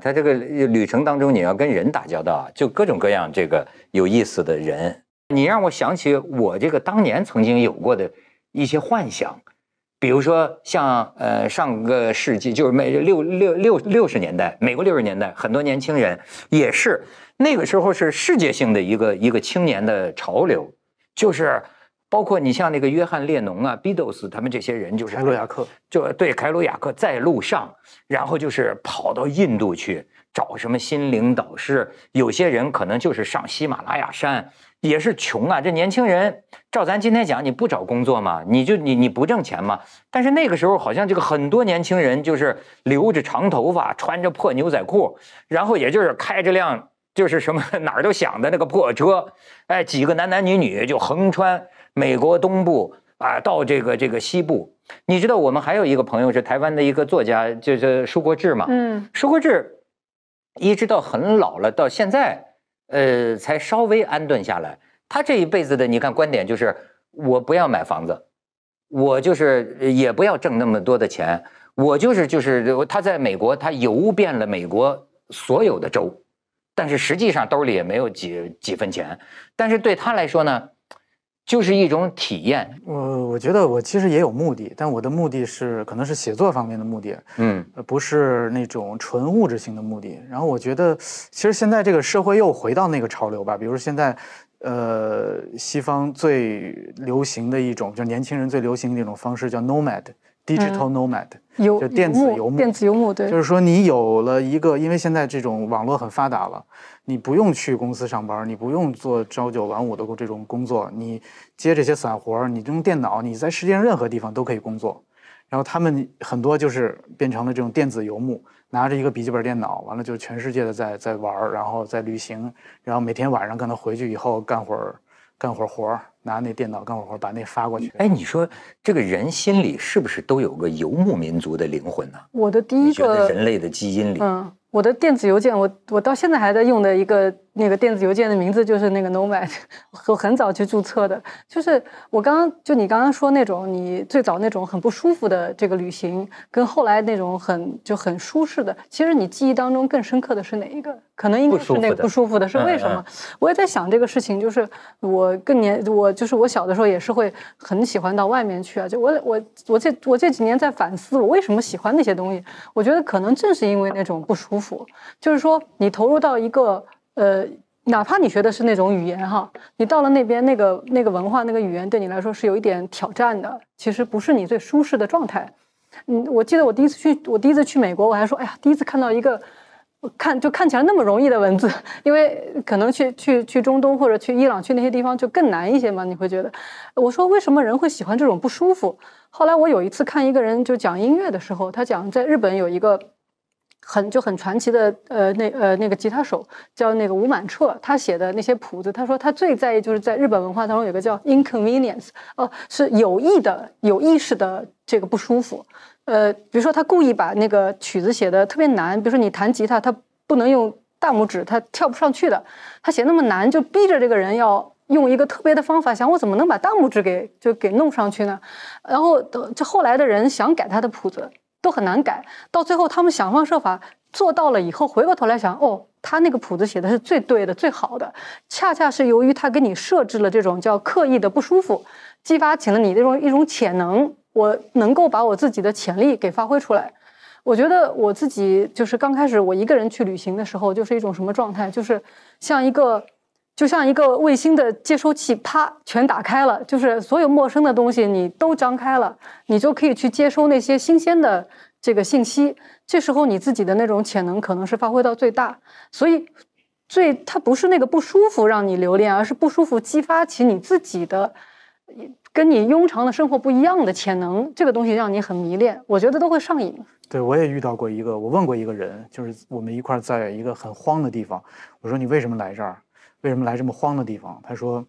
他这个旅程当中，你要跟人打交道啊，就各种各样这个有意思的人。你让我想起我这个当年曾经有过的一些幻想，比如说像呃上个世纪就是美六六六六十年代，美国六十年代很多年轻人也是那个时候是世界性的一个一个青年的潮流，就是包括你像那个约翰列侬啊、Beatles 他们这些人，就是凯鲁亚克，就对凯鲁亚克在路上，然后就是跑到印度去找什么心灵导师，有些人可能就是上喜马拉雅山。也是穷啊！这年轻人，照咱今天讲，你不找工作嘛？你就你你不挣钱嘛？但是那个时候好像这个很多年轻人就是留着长头发，穿着破牛仔裤，然后也就是开着辆就是什么 哪儿都响的那个破车，哎，几个男男女女就横穿美国东部啊，到这个这个西部。你知道我们还有一个朋友是台湾的一个作家，就是舒国志嘛。嗯，舒国志一直到很老了，到现在。呃，才稍微安顿下来。他这一辈子的，你看观点就是，我不要买房子，我就是也不要挣那么多的钱，我就是就是他在美国，他游遍了美国所有的州，但是实际上兜里也没有几几分钱。但是对他来说呢？就是一种体验。我我觉得我其实也有目的，但我的目的是可能是写作方面的目的，嗯，不是那种纯物质性的目的。然后我觉得，其实现在这个社会又回到那个潮流吧，比如现在，呃，西方最流行的一种，就是年轻人最流行的一种方式叫 nomad，digital nomad，就电子游牧，电子游牧，对，就是说你有了一个，因为现在这种网络很发达了。你不用去公司上班，你不用做朝九晚五的这种工作，你接这些散活你用电脑，你在世界上任何地方都可以工作。然后他们很多就是变成了这种电子游牧，拿着一个笔记本电脑，完了就全世界的在在玩然后在旅行，然后每天晚上可能回去以后干会儿干会儿活拿那电脑干会儿活把那发过去。哎，你说这个人心里是不是都有个游牧民族的灵魂呢？我的第一个人类的基因里，嗯。我的电子邮件，我我到现在还在用的一个那个电子邮件的名字就是那个 Nomad，我很早去注册的。就是我刚刚就你刚刚说那种，你最早那种很不舒服的这个旅行，跟后来那种很就很舒适的，其实你记忆当中更深刻的是哪一个？可能应该是那个不舒服的，是为什么？我也在想这个事情，就是我更年，我就是我小的时候也是会很喜欢到外面去啊。就我我我这我这几年在反思，我为什么喜欢那些东西？我觉得可能正是因为那种不舒服。就是说，你投入到一个呃，哪怕你学的是那种语言哈，你到了那边那个那个文化那个语言对你来说是有一点挑战的，其实不是你最舒适的状态。嗯，我记得我第一次去，我第一次去美国，我还说，哎呀，第一次看到一个看就看起来那么容易的文字，因为可能去去去中东或者去伊朗去那些地方就更难一些嘛，你会觉得，我说为什么人会喜欢这种不舒服？后来我有一次看一个人就讲音乐的时候，他讲在日本有一个。很就很传奇的，呃，那呃那个吉他手叫那个吴满彻，他写的那些谱子，他说他最在意就是在日本文化当中有个叫 inconvenience，哦，是有意的、有意识的这个不舒服。呃，比如说他故意把那个曲子写的特别难，比如说你弹吉他，他不能用大拇指，他跳不上去的，他写那么难，就逼着这个人要用一个特别的方法，想我怎么能把大拇指给就给弄上去呢？然后这后来的人想改他的谱子。都很难改，到最后他们想方设法做到了以后，回过头来想，哦，他那个谱子写的是最对的、最好的，恰恰是由于他给你设置了这种叫刻意的不舒服，激发起了你这种一种潜能，我能够把我自己的潜力给发挥出来。我觉得我自己就是刚开始我一个人去旅行的时候，就是一种什么状态，就是像一个。就像一个卫星的接收器，啪，全打开了，就是所有陌生的东西你都张开了，你就可以去接收那些新鲜的这个信息。这时候你自己的那种潜能可能是发挥到最大。所以，最它不是那个不舒服让你留恋，而是不舒服激发起你自己的跟你庸常的生活不一样的潜能。这个东西让你很迷恋，我觉得都会上瘾。对我也遇到过一个，我问过一个人，就是我们一块在一个很荒的地方，我说你为什么来这儿？为什么来这么荒的地方？他说，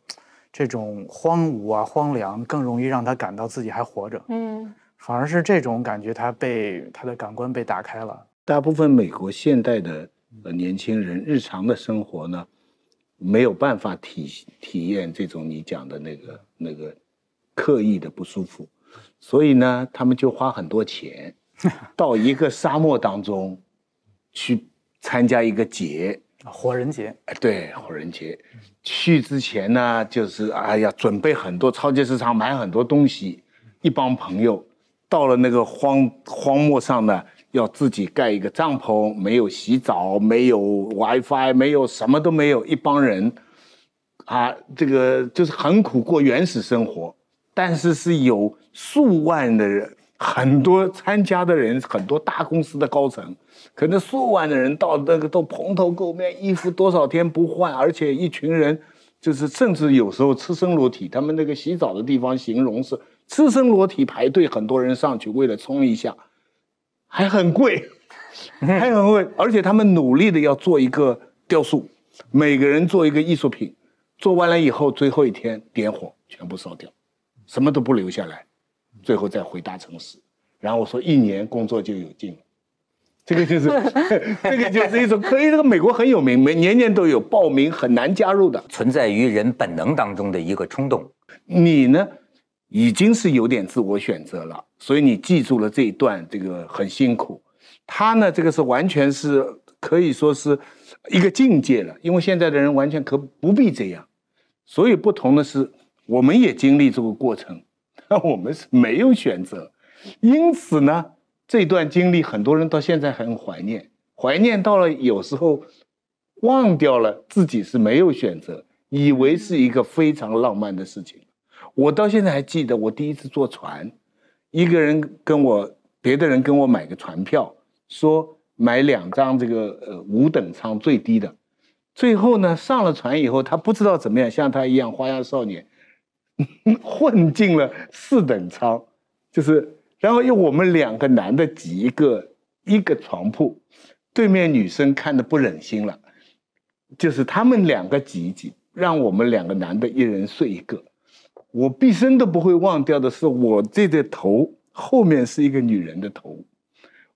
这种荒芜啊、荒凉更容易让他感到自己还活着。嗯，反而是这种感觉，他被他的感官被打开了。大部分美国现代的呃年轻人日常的生活呢，没有办法体体验这种你讲的那个那个刻意的不舒服，所以呢，他们就花很多钱 到一个沙漠当中去。参加一个节，火人节，哎，对，火人节。去之前呢，就是哎呀，准备很多超级市场买很多东西，一帮朋友到了那个荒荒漠上呢，要自己盖一个帐篷，没有洗澡，没有 WiFi，没有什么都没有，一帮人啊，这个就是很苦过原始生活，但是是有数万的人，很多参加的人，很多大公司的高层。可能数万的人到那个都蓬头垢面，衣服多少天不换，而且一群人就是甚至有时候赤身裸体。他们那个洗澡的地方形容是赤身裸体排队，很多人上去为了冲一下，还很贵，还很贵。而且他们努力的要做一个雕塑，每个人做一个艺术品，做完了以后最后一天点火全部烧掉，什么都不留下来，最后再回大城市。然后我说一年工作就有劲了。这个就是，这个就是一种可以。这个美国很有名，每年年都有报名，很难加入的，存在于人本能当中的一个冲动。你呢，已经是有点自我选择了，所以你记住了这一段，这个很辛苦。他呢，这个是完全是可以说是一个境界了，因为现在的人完全可不必这样。所以不同的是，我们也经历这个过程，但 我们是没有选择，因此呢。这段经历，很多人到现在很怀念，怀念到了有时候忘掉了自己是没有选择，以为是一个非常浪漫的事情。我到现在还记得，我第一次坐船，一个人跟我，别的人跟我买个船票，说买两张这个呃五等舱最低的，最后呢上了船以后，他不知道怎么样，像他一样花样少年，混进了四等舱，就是。然后用我们两个男的挤一个一个床铺，对面女生看的不忍心了，就是他们两个挤一挤，让我们两个男的一人睡一个。我毕生都不会忘掉的是，我这个头后面是一个女人的头，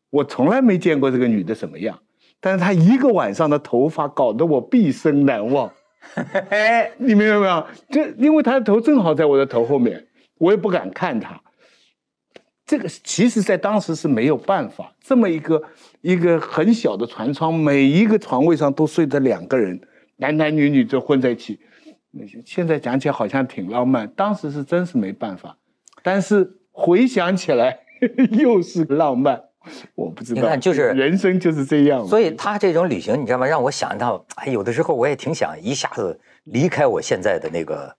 我从来没见过这个女的什么样，但是她一个晚上的头发搞得我毕生难忘。你明白没有？这因为他的头正好在我的头后面，我也不敢看他。这个其实，在当时是没有办法，这么一个一个很小的船舱，每一个床位上都睡着两个人，男男女女就混在一起。那些现在讲起来好像挺浪漫，当时是真是没办法。但是回想起来 又是浪漫，我不知道。你看，就是人生就是这样。所以他这种旅行，你知道吗？让我想到，哎，有的时候我也挺想一下子离开我现在的那个。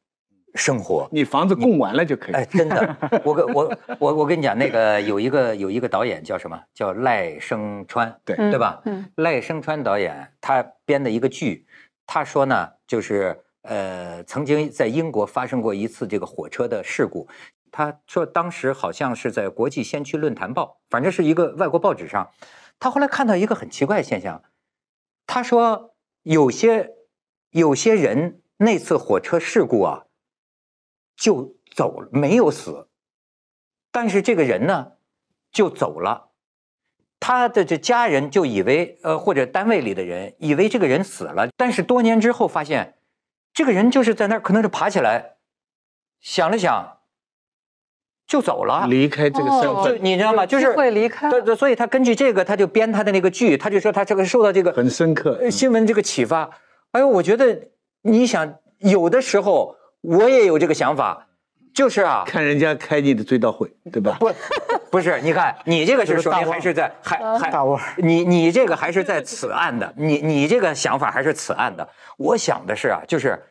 生活，你房子供完了就可以。哎，真的，我跟我我我跟你讲，那个有一个有一个导演叫什么？叫赖声川，对对吧？嗯，赖声川导演他编的一个剧，他说呢，就是呃，曾经在英国发生过一次这个火车的事故。他说当时好像是在国际先驱论坛报，反正是一个外国报纸上。他后来看到一个很奇怪的现象，他说有些有些人那次火车事故啊。就走了，没有死，但是这个人呢，就走了，他的这家人就以为，呃，或者单位里的人以为这个人死了，但是多年之后发现，这个人就是在那儿，可能是爬起来，想了想，就走了，离开这个身份，你知道吗？就是会离开，对对，所以他根据这个，他就编他的那个剧，他就说他这个受到这个很深刻新闻这个启发。哎呦，我觉得你想有的时候。我也有这个想法，就是啊，看人家开你的追悼会，对吧？不，不是，你看你这个是说明还是在还还你你这个还是在此岸的，你你这个想法还是此岸的。我想的是啊，就是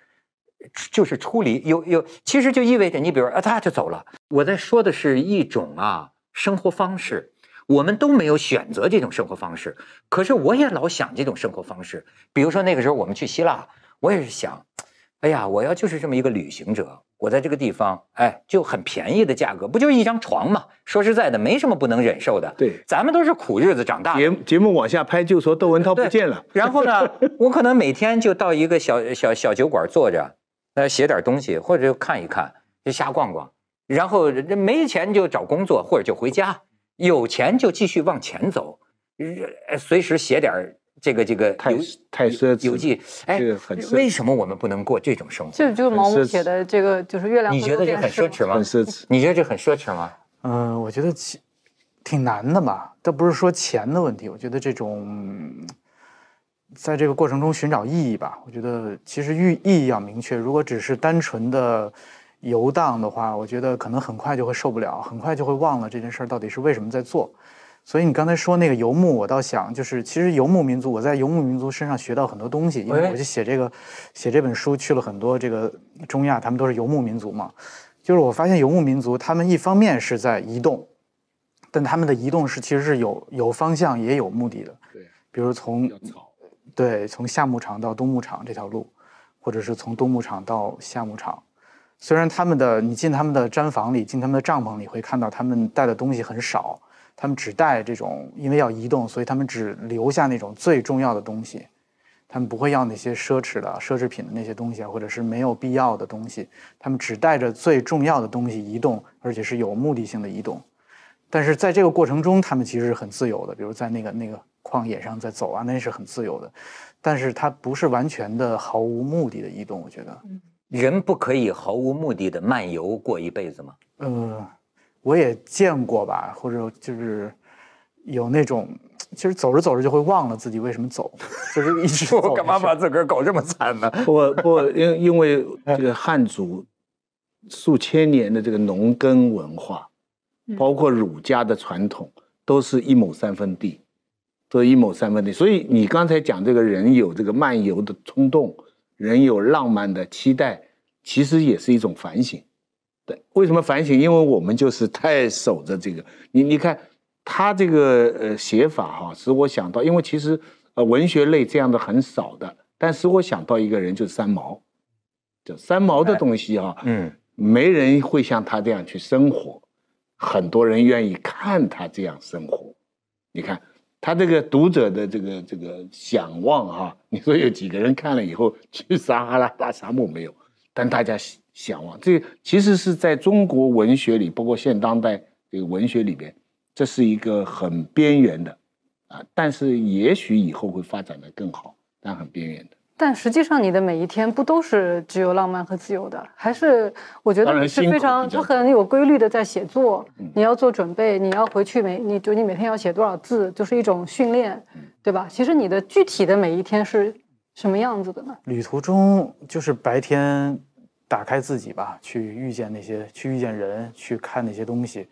就是出离有有，其实就意味着你比如啊，他就走了。我在说的是一种啊生活方式，我们都没有选择这种生活方式，可是我也老想这种生活方式。比如说那个时候我们去希腊，我也是想。哎呀，我要就是这么一个旅行者，我在这个地方，哎，就很便宜的价格，不就是一张床嘛？说实在的，没什么不能忍受的。对，咱们都是苦日子长大。节节目往下拍，就说窦文涛不见了。然后呢，我可能每天就到一个小小小酒馆坐着，呃，写点东西，或者就看一看，就瞎逛逛。然后没钱就找工作，或者就回家。有钱就继续往前走，随时写点。这个这个太太奢侈，游记哎，为什么我们不能过这种生活？就就是毛姆写的这个，就是月亮。你觉得这很奢侈吗？很奢侈。你觉得这很奢侈吗？嗯，我觉得挺挺难的吧。倒不是说钱的问题，我觉得这种在这个过程中寻找意义吧。我觉得其实意意义要明确，如果只是单纯的游荡的话，我觉得可能很快就会受不了，很快就会忘了这件事儿到底是为什么在做。所以你刚才说那个游牧，我倒想就是，其实游牧民族，我在游牧民族身上学到很多东西，因为我就写这个写这本书去了很多这个中亚，他们都是游牧民族嘛。就是我发现游牧民族，他们一方面是在移动，但他们的移动是其实是有有方向也有目的的。对，比如从对从夏牧场到冬牧场这条路，或者是从冬牧场到夏牧场。虽然他们的你进他们的毡房里，进他们的帐篷里，会看到他们带的东西很少。他们只带这种，因为要移动，所以他们只留下那种最重要的东西，他们不会要那些奢侈的奢侈品的那些东西，或者是没有必要的东西。他们只带着最重要的东西移动，而且是有目的性的移动。但是在这个过程中，他们其实是很自由的，比如在那个那个旷野上在走啊，那是很自由的。但是它不是完全的毫无目的的移动，我觉得。人不可以毫无目的的漫游过一辈子吗？呃。我也见过吧，或者就是有那种，其实走着走着就会忘了自己为什么走，就是一直 我。干嘛把自个儿搞这么惨呢？不不，因因为这个汉族数千年的这个农耕文化，包括儒家的传统，都是一亩三分地，都一亩三分地。所以你刚才讲这个人有这个漫游的冲动，人有浪漫的期待，其实也是一种反省。对，为什么反省？因为我们就是太守着这个。你你看他这个呃写法哈，使我想到，因为其实呃文学类这样的很少的，但使我想到一个人，就是三毛。就三毛的东西哈，嗯，没人会像他这样去生活，很多人愿意看他这样生活。你看他这个读者的这个这个想望哈，你说有几个人看了以后去撒哈拉大沙漠没有？但大家。向往，这其实是在中国文学里，包括现当代这个文学里边，这是一个很边缘的，啊，但是也许以后会发展的更好，但很边缘的。但实际上，你的每一天不都是只有浪漫和自由的？还是我觉得你是非常，他很有规律的在写作。你要做准备，你要回去每，你就你每天要写多少字，就是一种训练，对吧？其实你的具体的每一天是什么样子的呢？旅途中就是白天。打开自己吧，去遇见那些，去遇见人，去看那些东西，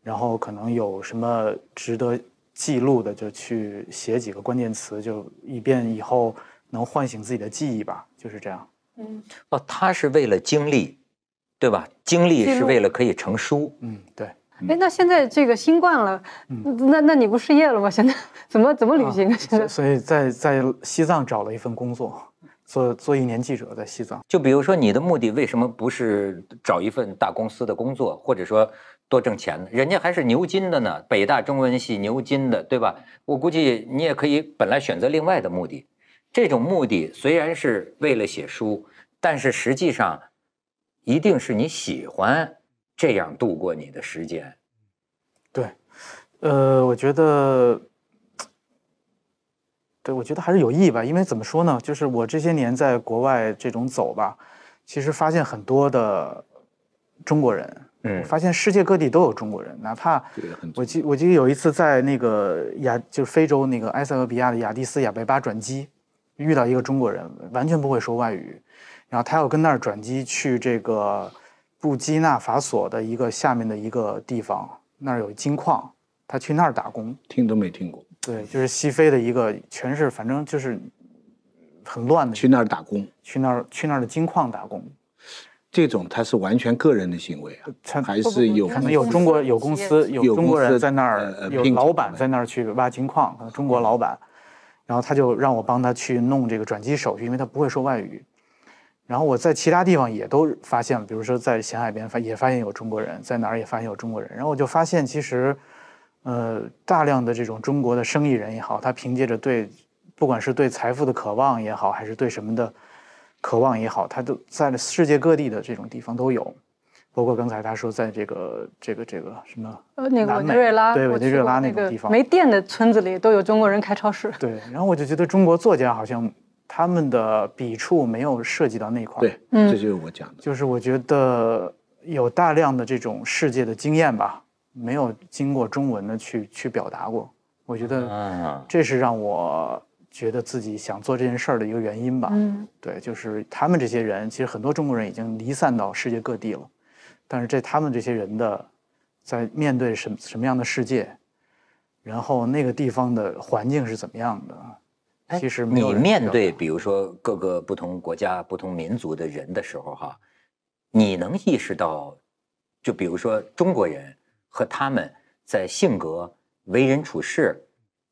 然后可能有什么值得记录的，就去写几个关键词，就以便以后能唤醒自己的记忆吧，就是这样。嗯，哦，他是为了经历，对吧？经历是为了可以成书。嗯，对。哎，那现在这个新冠了，那那你不失业了吗？现在 怎么怎么旅行啊？现在，所以在在西藏找了一份工作。做做一年记者在西藏，就比如说你的目的为什么不是找一份大公司的工作，或者说多挣钱呢？人家还是牛津的呢，北大中文系牛津的，对吧？我估计你也可以本来选择另外的目的。这种目的虽然是为了写书，但是实际上一定是你喜欢这样度过你的时间。对，呃，我觉得。对，我觉得还是有意义吧，因为怎么说呢，就是我这些年在国外这种走吧，其实发现很多的中国人，嗯，发现世界各地都有中国人，哪怕我记我记得有一次在那个亚就是非洲那个埃塞俄比亚的亚的斯亚贝巴转机，遇到一个中国人，完全不会说外语，然后他要跟那儿转机去这个布基纳法索的一个下面的一个地方，那儿有金矿，他去那儿打工，听都没听过。对，就是西非的一个，全是反正就是很乱的。去那儿打工，去那儿去那儿的金矿打工，这种他是完全个人的行为啊，还是有可能有中国有公司有中国人在那儿，有老板在那儿去挖金矿，可能中国老板，然后他就让我帮他去弄这个转机手续，因为他不会说外语。然后我在其他地方也都发现了，比如说在咸海边发也发现有中国人，在哪儿也发现有中国人，然后我就发现其实。呃，大量的这种中国的生意人也好，他凭借着对，不管是对财富的渴望也好，还是对什么的渴望也好，他都在世界各地的这种地方都有。包括刚才他说，在这个这个这个什么呃，那个委内瑞拉，对委内瑞拉那个地方，没电的村子里都有中国人开超市。对，然后我就觉得中国作家好像他们的笔触没有涉及到那块。对，这就是我讲的，就是我觉得有大量的这种世界的经验吧。没有经过中文的去去表达过，我觉得这是让我觉得自己想做这件事儿的一个原因吧。嗯对，就是他们这些人，其实很多中国人已经离散到世界各地了，但是这他们这些人的在面对什什么样的世界，然后那个地方的环境是怎么样的，其实你面对比如说各个不同国家、不同民族的人的时候，哈，你能意识到，就比如说中国人和他们在性格、为人处事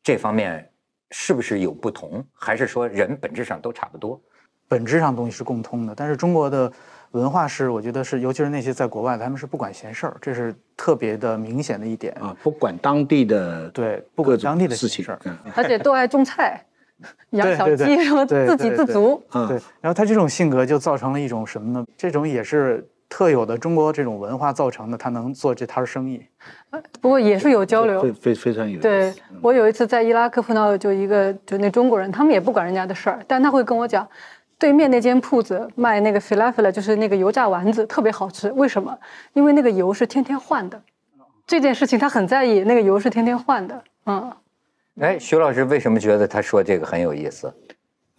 这方面是不是有不同，还是说人本质上都差不多？本质上东西是共通的，但是中国的文化是，我觉得是，尤其是那些在国外，他们是不管闲事儿，这是特别的明显的一点。啊，不管当地的对，不管当地的事情事儿，，嗯而且都爱种菜，养小鸡，什么自给自足。嗯对，然后他这种性格就造成了一种什么呢？这种也是特有的中国这种文化造成的，他能做这摊生意。不过也是有交流非。非非常有对我有一次在伊拉克碰到就一个就那中国人，他们也不管人家的事儿，但他会跟我讲，对面那间铺子卖那个 falafel，就是那个油炸丸子，特别好吃。为什么？因为那个油是天天换的。这件事情他很在意，那个油是天天换的。嗯，哎，徐老师为什么觉得他说这个很有意思？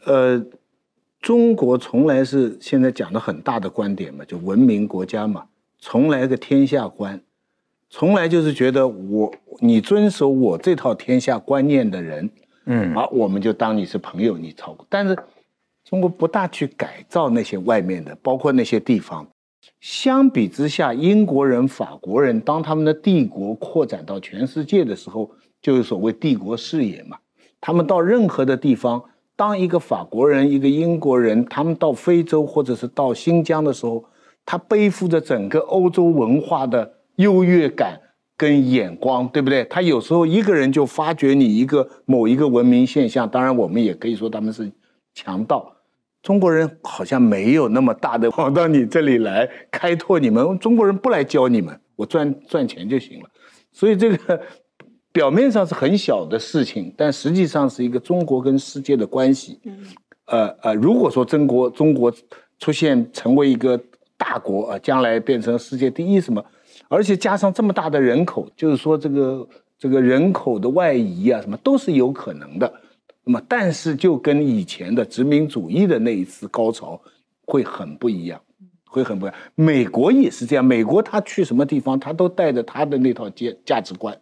呃，中国从来是现在讲的很大的观点嘛，就文明国家嘛，从来个天下观，从来就是觉得我你遵守我这套天下观念的人，嗯好，我们就当你是朋友，你超过。但是中国不大去改造那些外面的，包括那些地方。相比之下，英国人、法国人当他们的帝国扩展到全世界的时候，就是所谓帝国视野嘛。他们到任何的地方，当一个法国人、一个英国人，他们到非洲或者是到新疆的时候，他背负着整个欧洲文化的优越感跟眼光，对不对？他有时候一个人就发掘你一个某一个文明现象，当然我们也可以说他们是强盗。中国人好像没有那么大的 跑到你这里来开拓你们，中国人不来教你们，我赚赚钱就行了。所以这个表面上是很小的事情，但实际上是一个中国跟世界的关系。呃呃，如果说中国中国出现成为一个大国啊、呃，将来变成世界第一什么，而且加上这么大的人口，就是说这个这个人口的外移啊，什么都是有可能的。那么，但是就跟以前的殖民主义的那一次高潮会很不一样，会很不一样。美国也是这样，美国他去什么地方，他都带着他的那套价价值观，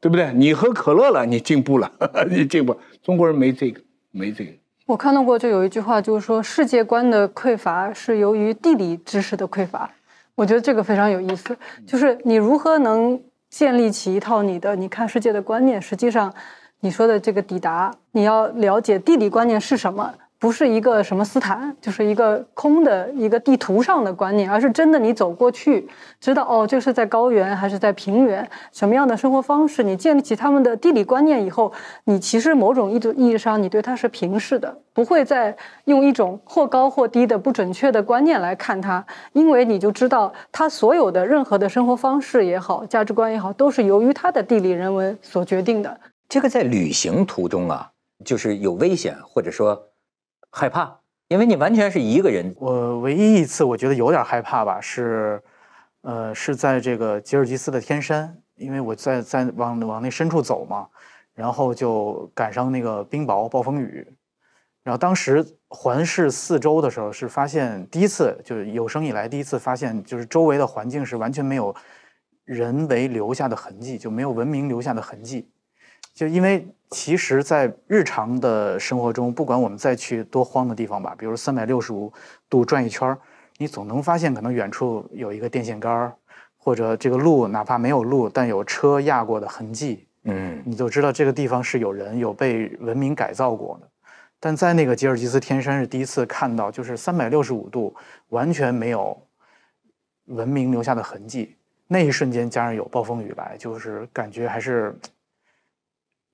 对不对？你喝可乐了，你进步了，你进步。中国人没这个，没这个。我看到过，就有一句话，就是说世界观的匮乏是由于地理知识的匮乏。我觉得这个非常有意思，就是你如何能建立起一套你的你看世界的观念，实际上。你说的这个抵达，你要了解地理观念是什么，不是一个什么斯坦，就是一个空的一个地图上的观念，而是真的你走过去，知道哦，这是在高原还是在平原，什么样的生活方式，你建立起他们的地理观念以后，你其实某种意意义上你对它是平视的，不会再用一种或高或低的不准确的观念来看它，因为你就知道它所有的任何的生活方式也好，价值观也好，都是由于它的地理人文所决定的。这个在旅行途中啊，就是有危险或者说害怕，因为你完全是一个人。我唯一一次我觉得有点害怕吧，是，呃，是在这个吉尔吉斯的天山，因为我在在往往那深处走嘛，然后就赶上那个冰雹暴风雨，然后当时环视四周的时候，是发现第一次就是有生以来第一次发现，就是周围的环境是完全没有人为留下的痕迹，就没有文明留下的痕迹。就因为其实，在日常的生活中，不管我们再去多荒的地方吧，比如三百六十五度转一圈儿你总能发现可能远处有一个电线杆儿或者这个路哪怕没有路，但有车压过的痕迹，嗯，你就知道这个地方是有人有被文明改造过的。但在那个吉尔吉斯天山是第一次看到，就是三百六十五度完全没有文明留下的痕迹。那一瞬间，加上有暴风雨来，就是感觉还是。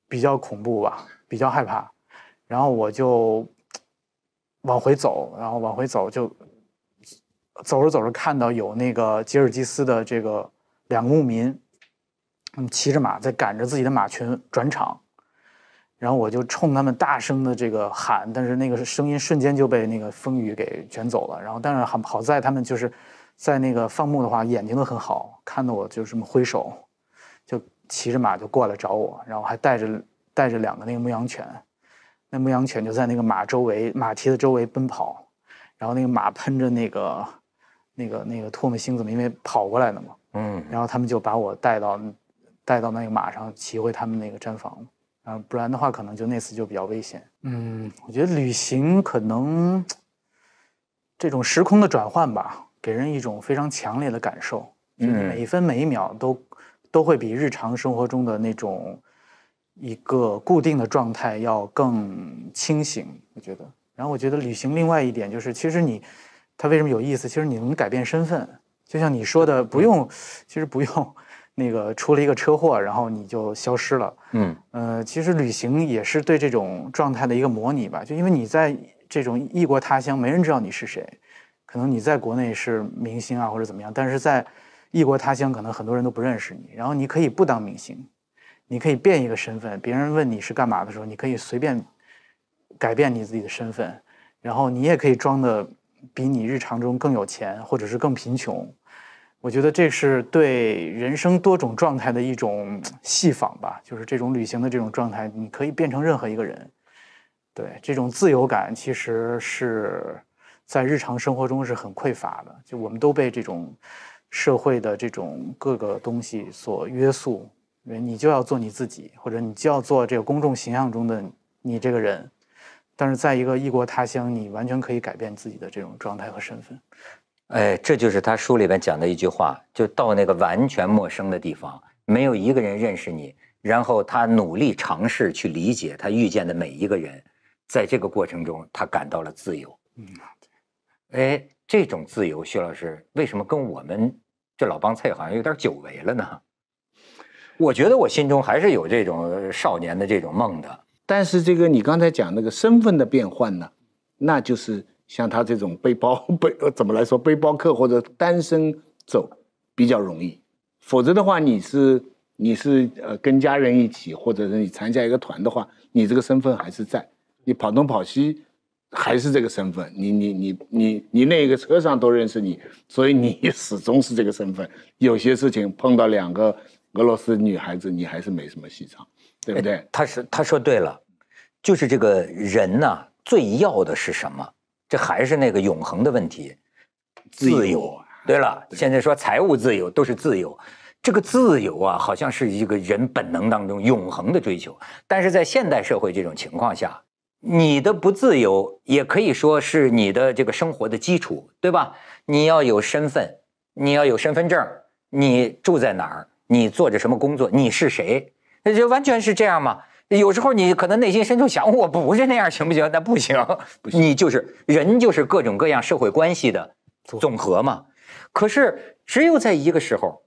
比较恐怖吧，比较害怕，然后我就往回走，然后往回走就走着走着看到有那个吉尔吉斯的这个两个牧民，嗯，骑着马在赶着自己的马群转场，然后我就冲他们大声的这个喊，但是那个声音瞬间就被那个风雨给卷走了。然后，但是好好在他们就是在那个放牧的话，眼睛都很好，看到我就这么挥手。就骑着马就过来找我，然后还带着带着两个那个牧羊犬，那牧羊犬就在那个马周围马蹄子周围奔跑，然后那个马喷着那个那个那个唾沫星子嘛，因为跑过来的嘛，嗯，然后他们就把我带到带到那个马上骑回他们那个毡房，啊，不然的话可能就那次就比较危险。嗯，我觉得旅行可能这种时空的转换吧，给人一种非常强烈的感受，就是嗯。每一分每一秒都都会比日常生活中的那种一个固定的状态要更清醒，我觉得。然后我觉得旅行另外一点就是，其实你它为什么有意思？其实你能改变身份，就像你说的，不用，其实不用那个出了一个车祸，然后你就消失了。嗯呃，其实旅行也是对这种状态的一个模拟吧，就因为你在这种异国他乡，没人知道你是谁，可能你在国内是明星啊或者怎么样，但是在异国他乡，可能很多人都不认识你，然后你可以不当明星，你可以变一个身份，别人问你是干嘛的时候，你可以随便改变你自己的身份，然后你也可以装的比你日常中更有钱，或者是更贫穷。我觉得这是对人生多种状态的一种戏仿吧，就是这种旅行的这种状态，你可以变成任何一个人。对，这种自由感其实是在日常生活中是很匮乏的，就我们都被这种社会的这种各个东西所约束，你就要做你自己，或者你就要做这个公众形象中的你这个人。但是在一个异国他乡，你完全可以改变自己的这种状态和身份。哎，这就是他书里边讲的一句话，就到那个完全陌生的地方，没有一个人认识你，然后他努力尝试去理解他遇见的每一个人，在这个过程中，他感到了自由。嗯，哎，这种自由，薛老师为什么跟我们这老帮菜好像有点久违了呢？我觉得我心中还是有这种少年的这种梦的。但是这个你刚才讲那个身份的变换呢，那就是像他这种背包背怎么来说背包客或者单身走比较容易，否则的话你是你是呃跟家人一起，或者是你参加一个团的话，你这个身份还是在，你跑东跑西还是这个身份，你你你你你那个车上都认识你，所以你始终是这个身份。有些事情碰到两个俄罗斯女孩子，你还是没什么戏唱，对不对？他是他说对了，就是这个人呐、最要的是什么？这还是那个永恒的问题，自由自由。对了，对现在说财务自由都是自由，这个自由啊，好像是一个人本能当中永恒的追求。但是在现代社会这种情况下，你的不自由也可以说是你的这个生活的基础，对吧？你要有身份，你要有身份证，你住在哪儿，你做着什么工作，你是谁，那就完全是这样嘛。有时候你可能内心深处想，我不是那样，行不行？那不行，你就是人，就是各种各样社会关系的总和嘛。可是只有在一个时候，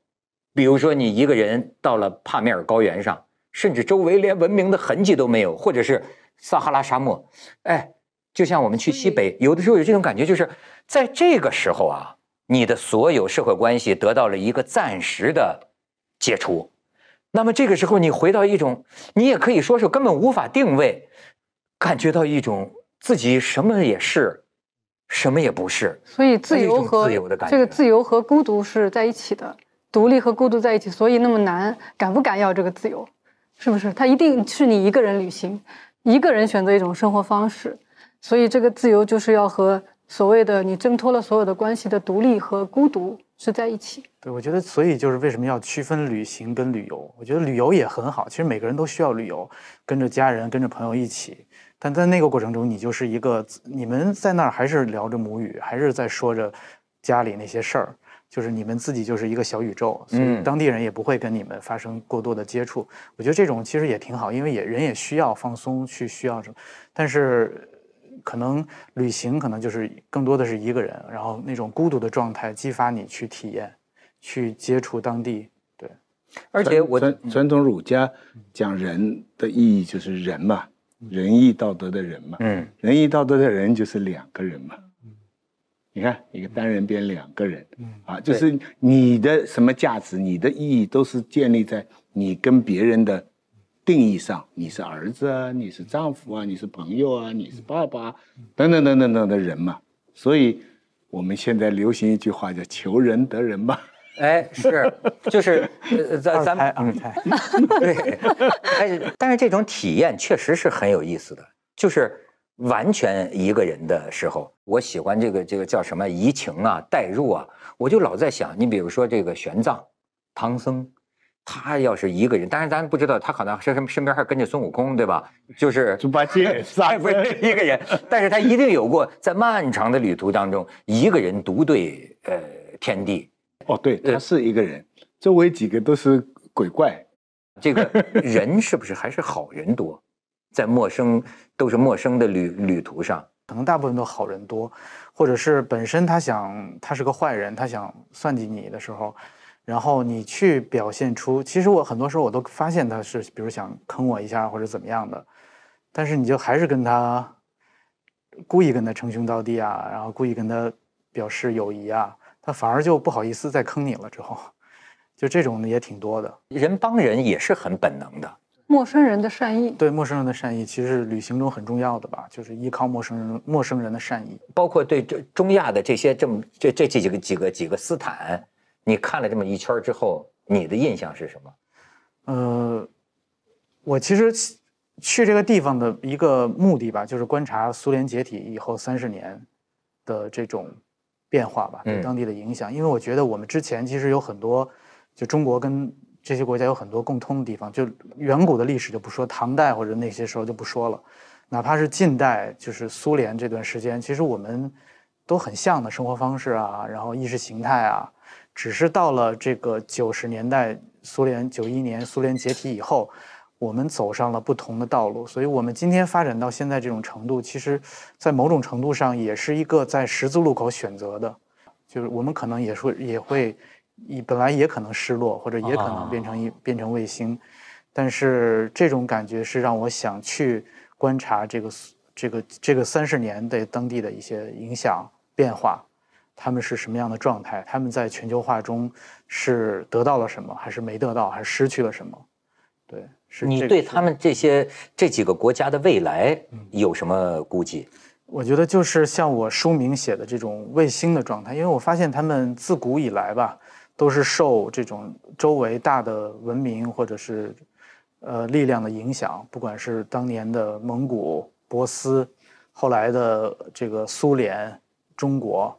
比如说你一个人到了帕米尔高原上，甚至周围连文明的痕迹都没有，或者是撒哈拉沙漠，哎，就像我们去西北，有的时候有这种感觉，就是在这个时候啊，你的所有社会关系得到了一个暂时的解除。那么这个时候，你回到一种，你也可以说是根本无法定位，感觉到一种自己什么也是，什么也不是。所以自由和自由的感这个自由和孤独是在一起的，独立和孤独在一起，所以那么难，敢不敢要这个自由？是不是？它一定是你一个人旅行，一个人选择一种生活方式，所以这个自由就是要和所谓的你挣脱了所有的关系的独立和孤独是在一起。对，我觉得，所以就是为什么要区分旅行跟旅游？我觉得旅游也很好，其实每个人都需要旅游，跟着家人、跟着朋友一起。但在那个过程中，你就是一个，你们在那儿还是聊着母语，还是在说着家里那些事儿，就是你们自己就是一个小宇宙，所以嗯当地人也不会跟你们发生过多的接触。我觉得这种其实也挺好，因为也人也需要放松，去需要什么，但是。可能旅行可能就是更多的是一个人，然后那种孤独的状态激发你去体验，去接触当地。对，而且我传传统儒家讲人的意义就是人嘛，仁义道德的人嘛，嗯仁义道德的人就是两个人嘛。你看，一个单人变两个人，啊，就是你的什么价值，你的意义都是建立在你跟别人的定义上。你是儿子啊，你是丈夫啊，你是朋友啊，你是爸爸啊，等等等等等的人嘛。所以我们现在流行一句话叫“求人得人”嘛。哎是就是 呃咱二咱胎二胎，对，哎，但是这种体验确实是很有意思的。就是完全一个人的时候，我喜欢这个这个叫什么移情啊、代入啊，我就老在想，你比如说这个玄奘、唐僧，他要是一个人，当然咱不知道他可能身身边还跟着孙悟空，对吧？就是猪八戒哎，不是一个人，但是他一定有过在漫长的旅途当中，一个人独对呃天地，哦，对，他是一个人，周围几个都是鬼怪。这个人是不是还是好人多？在陌生都是陌生的旅旅途上，可能大部分都好人多，或者是本身他想他是个坏人，他想算计你的时候，然后你去表现出，其实我很多时候我都发现他是，比如想坑我一下或者怎么样的，但是你就还是跟他故意跟他称兄道弟啊，然后故意跟他表示友谊啊，他反而就不好意思再坑你了。之后，就这种的也挺多的。人帮人也是很本能的。陌生人的善意，对陌生人的善意，其实是旅行中很重要的吧，就是依靠陌生人陌生人的善意。包括对这中亚的这些这么这这几个几个几个斯坦，你看了这么一圈之后，你的印象是什么？呃，我其实去这个地方的一个目的吧，就是观察苏联解体以后三十年的这种变化吧，对当地的影响。因为我觉得我们之前其实有很多，就中国跟这些国家有很多共通的地方。就远古的历史就不说，唐代或者那些时候就不说了，哪怕是近代，就是苏联这段时间，其实我们都很像的生活方式啊，然后意识形态啊，只是到了这个九十年代。苏联九一年苏联解体以后，我们走上了不同的道路，所以我们今天发展到现在这种程度，其实，在某种程度上也是一个在十字路口选择的，就是我们可能也说也会，本来也可能失落，或者也可能变成一变成卫星，但是这种感觉是让我想去观察这个这个这个三十年对当地的一些影响变化。他们是什么样的状态？他们在全球化中是得到了什么，还是没得到，还是失去了什么？对，是你对他们这些这几个国家的未来有什么估计？我觉得就是像我书名写的这种卫星的状态，因为我发现他们自古以来吧，都是受这种周围大的文明或者是呃力量的影响，不管是当年的蒙古、波斯，后来的这个苏联、中国。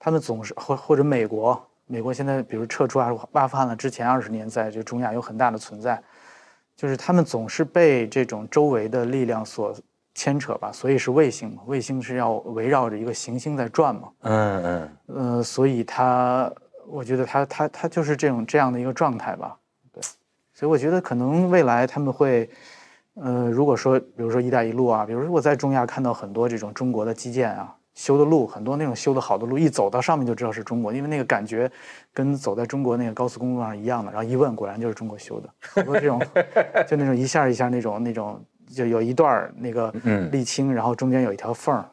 他们总是或或者美国，美国现在比如撤出阿阿富汗了，之前二十年在这中亚有很大的存在，就是他们总是被这种周围的力量所牵扯吧，所以是卫星嘛，卫星是要围绕着一个行星在转嘛，嗯嗯，呃，所以它，我觉得他他他就是这种这样的一个状态吧，对，所以我觉得可能未来他们会，呃，如果说比如说“一带一路”啊，比如说我在中亚看到很多这种中国的基建啊。修的路很多，那种修的好的路，一走到上面就知道是中国，因为那个感觉跟走在中国那个高速公路上一样的。然后一问，果然就是中国修的。很多这种，就那种一下一下那种那种，就有一段那个沥青，然后中间有一条缝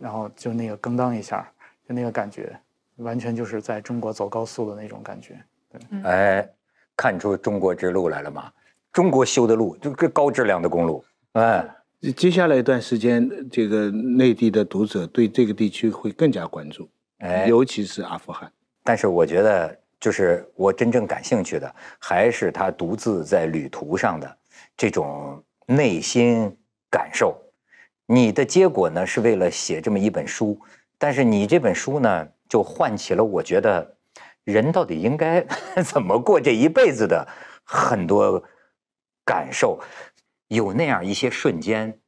然后就那个更当一下，就那个感觉，完全就是在中国走高速的那种感觉。对，哎，看出中国之路来了吗？中国修的路，就高质量的公路，哎。接下来一段时间，这个内地的读者对这个地区会更加关注，哎，尤其是阿富汗。但是我觉得，就是我真正感兴趣的，还是他独自在旅途上的这种内心感受。你的结果呢，是为了写这么一本书，但是你这本书呢，就唤起了我觉得人到底应该 怎么过这一辈子的很多感受。有那样一些瞬间，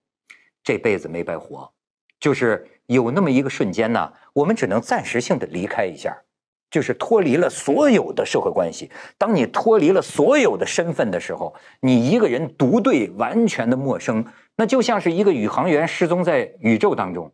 这辈子没白活，就是有那么一个瞬间呢，我们只能暂时性的离开一下，就是脱离了所有的社会关系。当你脱离了所有的身份的时候，你一个人独对完全的陌生，那就像是一个宇航员失踪在宇宙当中。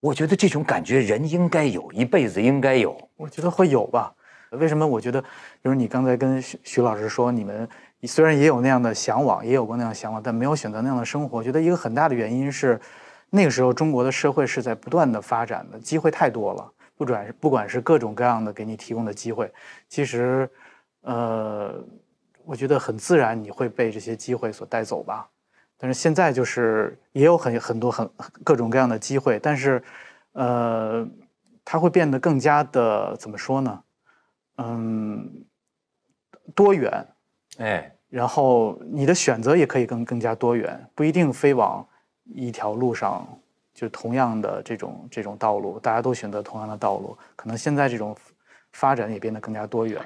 我觉得这种感觉人应该有一辈子应该有，我觉得会有吧。为什么？我觉得，比如你刚才跟徐徐老师说，你们。虽然也有那样的向往，也有过那样的向往，但没有选择那样的生活。觉得一个很大的原因是，那个时候中国的社会是在不断的发展的，机会太多了。不管不管是各种各样的给你提供的机会，其实，呃，我觉得很自然你会被这些机会所带走吧。但是现在就是也有很很多很各种各样的机会，但是，呃，它会变得更加的怎么说呢？嗯，多元。哎，然后你的选择也可以更更加多元，不一定非往一条路上，就同样的这种这种道路，大家都选择同样的道路，可能现在这种发展也变得更加多元。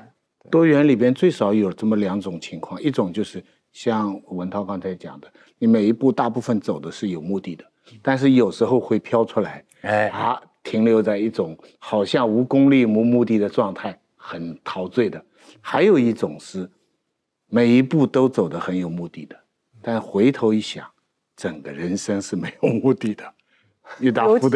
多元里边最少有这么两种情况，一种就是像文涛刚才讲的，你每一步大部分走的是有目的的，但是有时候会飘出来，哎，啊，停留在一种好像无功利无目的的状态，很陶醉的。还有一种是每一步都走得很有目的的，但回头一想，整个人生是没有目的的。郁达夫的